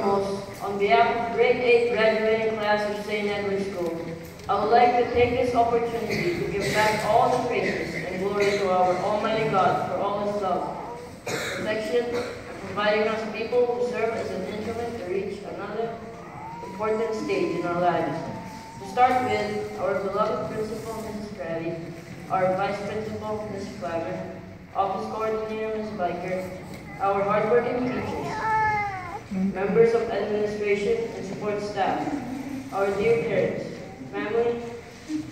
foremost, on behalf of the grade 8 graduating class of St. Edward's School, I would like to take this opportunity to give back all the praises and glory to our Almighty God for all His love, protection, and providing us people who serve as an instrument to reach another important stage in our lives. To start with, our beloved principal, Mrs. Crabby, our vice principal, Ms. Flagger, office coordinator, Ms. Biker, our hardworking teachers, members of administration and support staff, our dear parents, family,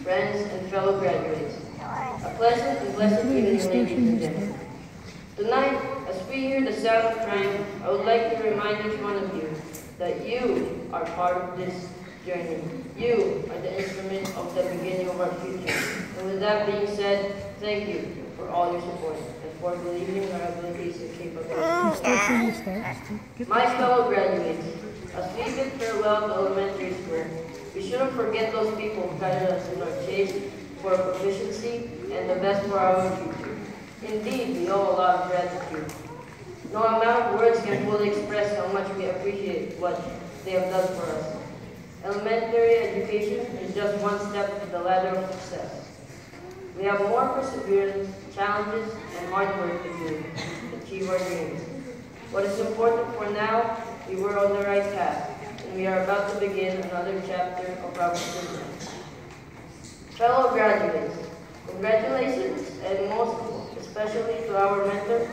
friends, and fellow graduates. A pleasant and blessed evening, ladies. Tonight, as we hear the sound of triumph, I would like to remind each one of you that you are part of this journey. You are the instrument of the beginning of our future. And with that being said, thank you for all your support and for believing in our abilities and capabilities. My fellow graduates, as we bid farewell to elementary school, we shouldn't forget those people who guided us in our chase for proficiency and the best for our own future. Indeed, we owe a lot of gratitude. No amount of words can fully express how much we appreciate what they have done for us. Elementary education is just one step to the ladder of success. We have more perseverance, challenges, and hard work to do to achieve our dreams. What is important for now, we were on the right path, and we are about to begin another chapter of our journey. Fellow graduates, congratulations, and most especially to our mentor,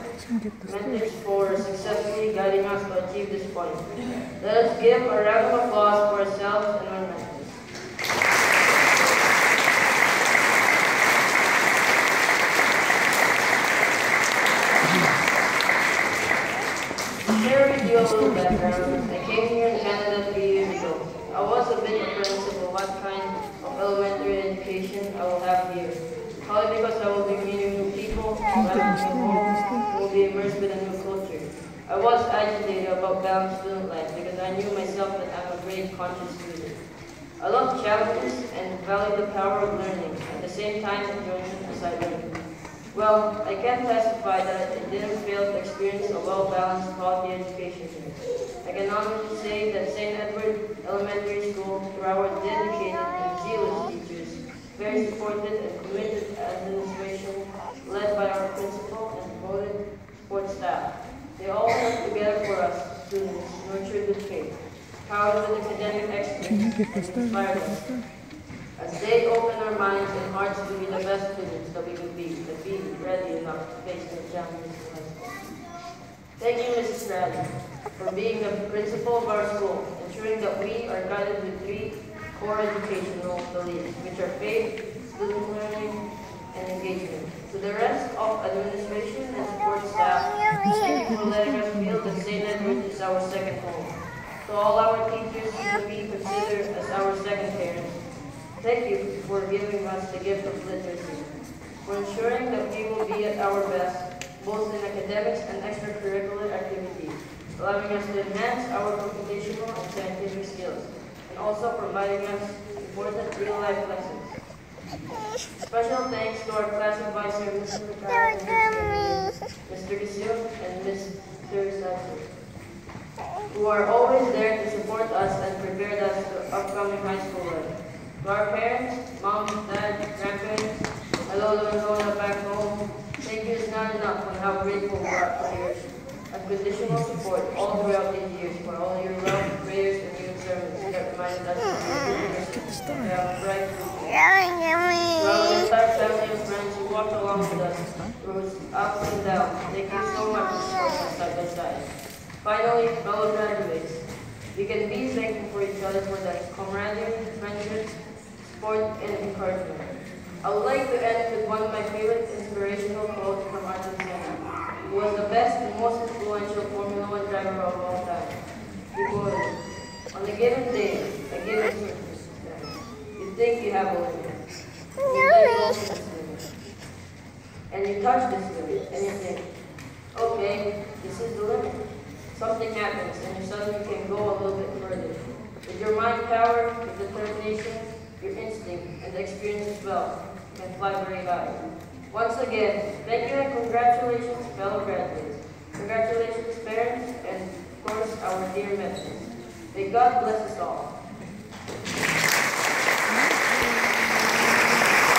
mentors for successfully guiding us to achieve this point. Let us give a round of applause for ourselves and our mentors. To share with you a I came here in Canada three years ago. I was a bit apprehensive of what kind of elementary education I will have here. Probably because I will be meeting new people, having new will be immersed with a new culture. I was agitated about balanced student life because I knew myself that I'm a great conscious student. I love challenges and value the power of learning, at the same time enjoying as I learn. Well, I can testify that I didn't fail to experience a well-balanced quality education here. I can honestly say that St. Edward Elementary School, through our dedicated and zealous teachers, very supported and committed administration, led by our principal and devoted support staff. They all work together for us, students, nurtured with faith, powered with academic excellence, and inspired us. As they open our minds and hearts to be the best students that we can be, to be ready enough to face the challenges of life. Thank you, Mrs. Bradley, for being the principal of our school, ensuring that we are guided with three core educational beliefs, which are faith, student learning, and engagement. To the rest of administration and support staff, thank you for letting us feel that St. Edward is our second home. To all our teachers who be considered as our second parents, Thank you for giving us the gift of literacy, for ensuring that we will be at our best, both in academics and extracurricular activities, allowing us to enhance our computational and scientific skills, and also providing us important real-life lessons. Special thanks to our class advisor, Mr. Gisil, and Mr. Sasso, who are always there to support us and prepare us for upcoming high school life. To our parents, mom, dad, grandparents, hello, Lona back home, thank you is not enough on how grateful we are for your unconditional support all throughout these years, for all your love, prayers, and your sermons that reminded us of your have a bright future. To our entire family and friends who walked along with us through ups and downs, thank you so much for supporting us side by side. Finally, fellow graduates, we can be thankful for each other for that camaraderie, friendship, support, and encouragement. I would like to end with one of my favorite inspirational quotes from Ayrton Senna, who was the best and most influential Formula One driver of all time. Quoted, on a given day, a given circumstance, you think you have a limit. You this limit. And you touch this limit, and you think, okay, this is the limit. Something happens, and you suddenly can go a little bit further. With your mind power, your determination, your instinct, and the experience as well, you can fly very high. Once again, thank you and congratulations, fellow graduates. Congratulations, parents, and of course, our dear mentors. May God bless us all.